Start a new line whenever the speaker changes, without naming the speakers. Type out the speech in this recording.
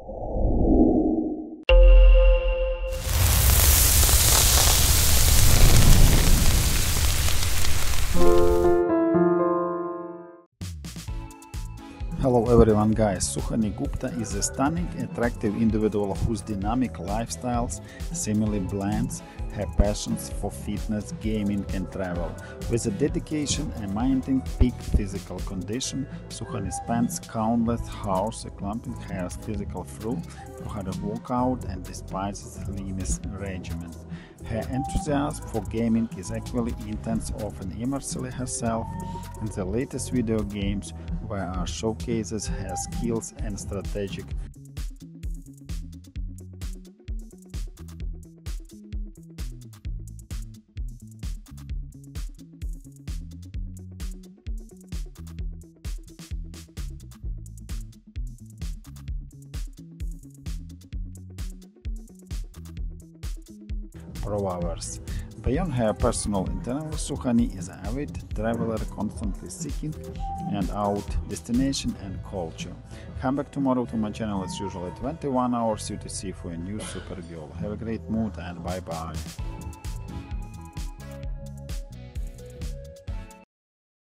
you Hello everyone guys, Suhani Gupta is a stunning, attractive individual whose dynamic lifestyles seemingly blends her passions for fitness, gaming and travel. With a dedication and maintaining peak physical condition, Suhani spends countless hours accomplishing her physical through her workout and despises leanness regimen. Her enthusiasm for gaming is equally intense, often immersing herself in the latest video games where are showcases her skills and strategic hours. Beyond her personal interests, Suhani is an avid traveler constantly seeking and out destination and culture. Come back tomorrow to my channel as usual at 21 hours UTC for a new super girl. Have a great mood and bye bye.